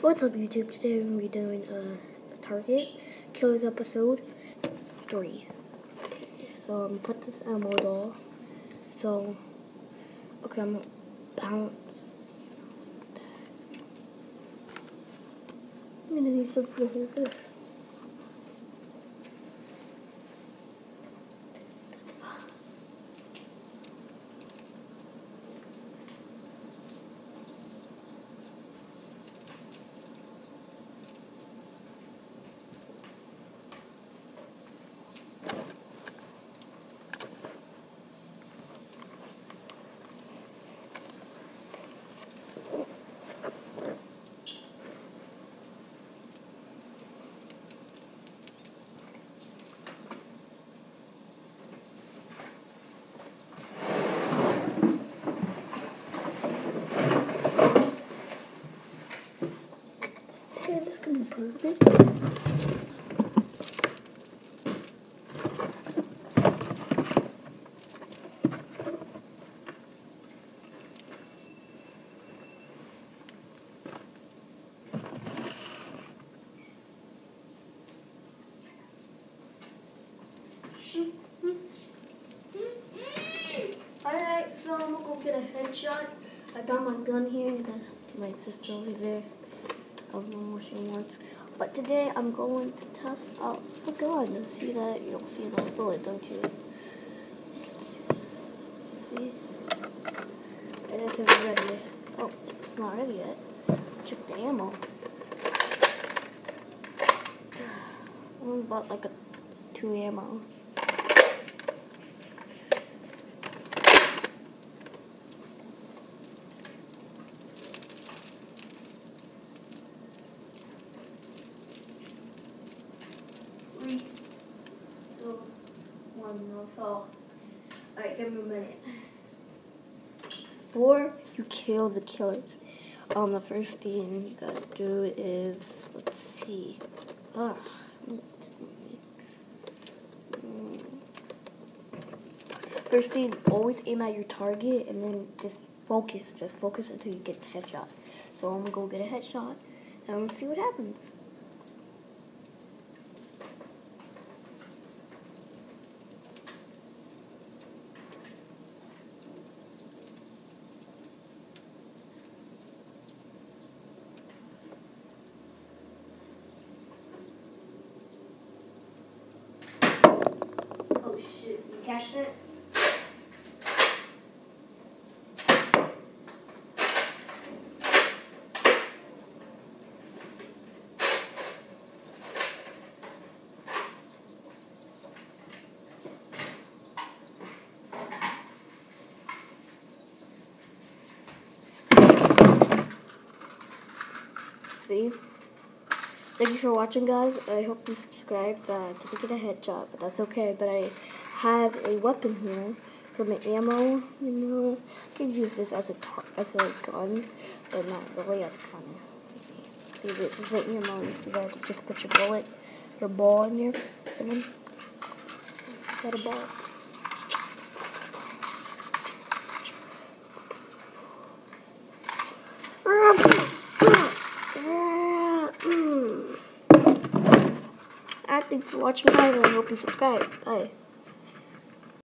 What's up YouTube? Today we're going to be doing uh, a Target Killers episode 3. Okay, so I'm to put this ammo doll. So, okay, I'm going to bounce. I'm going to need some for this. Be perfect. Alright, so I'm gonna go get a headshot. I got my gun here. That's my sister over there. I don't know what. But today I'm going to test out the gun. See that? You don't see that bullet, don't you? See? See? It isn't ready. Oh, it's not ready yet. Check the ammo. Only bought like a two ammo. Three, two, one, fall. Alright, give me a minute. Before you kill the killers, um, the first thing you gotta do is, let's see. Ah. Mm. First thing, always aim at your target and then just focus. Just focus until you get the headshot. So I'm gonna go get a headshot and gonna see what happens. It? See? Thank you for watching, guys. I hope you subscribed. Uh, didn't get a headshot, but that's okay. But I have a weapon here for my ammo. You know, I can use this as a as a gun, but not really as a gun. See, this isn't ammo. You see that? You just put your bullet, your ball in here, and then got a ball. Thanks for watching, guys, and hope you subscribe. Bye.